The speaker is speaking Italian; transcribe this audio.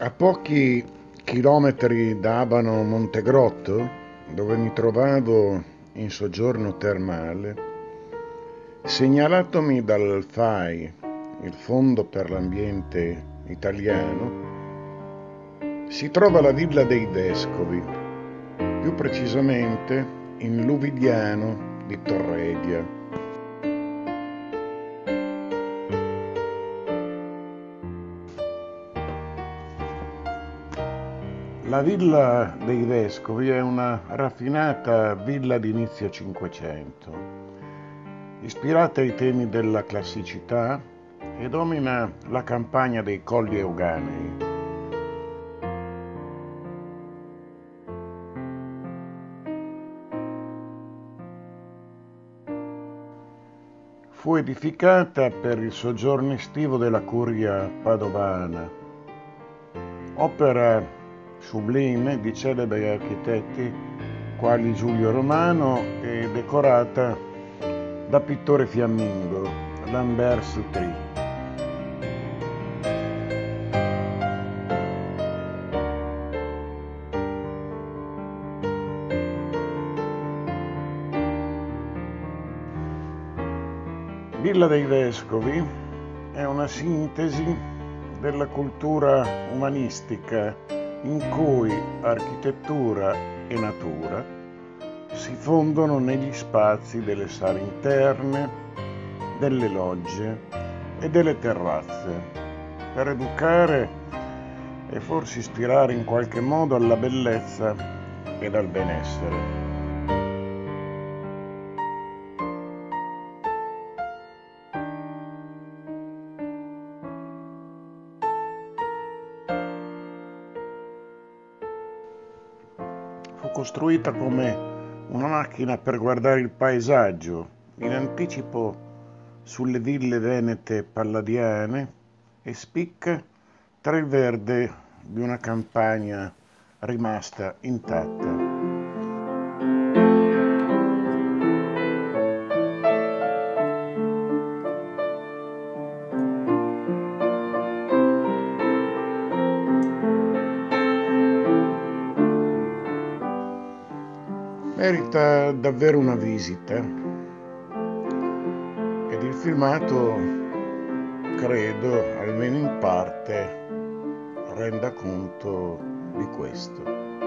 A pochi chilometri da Abano Montegrotto, dove mi trovavo in soggiorno termale, segnalatomi dal FAI, il Fondo per l'Ambiente Italiano, si trova la Villa dei Vescovi, più precisamente in Luvidiano di Torredia. La villa dei Vescovi è una raffinata villa di inizio Cinquecento, ispirata ai temi della classicità e domina la campagna dei Colli Euganei. Fu edificata per il soggiorno estivo della curia padovana, opera sublime di celebri architetti quali Giulio Romano e decorata da pittore fiammingo Lambert Sutri. Villa dei Vescovi è una sintesi della cultura umanistica in cui architettura e natura si fondono negli spazi delle sale interne, delle logge e delle terrazze, per educare e forse ispirare in qualche modo alla bellezza ed al benessere. Fu costruita come una macchina per guardare il paesaggio, in anticipo sulle ville venete palladiane e spicca tra il verde di una campagna rimasta intatta. Merita davvero una visita ed il filmato credo almeno in parte renda conto di questo.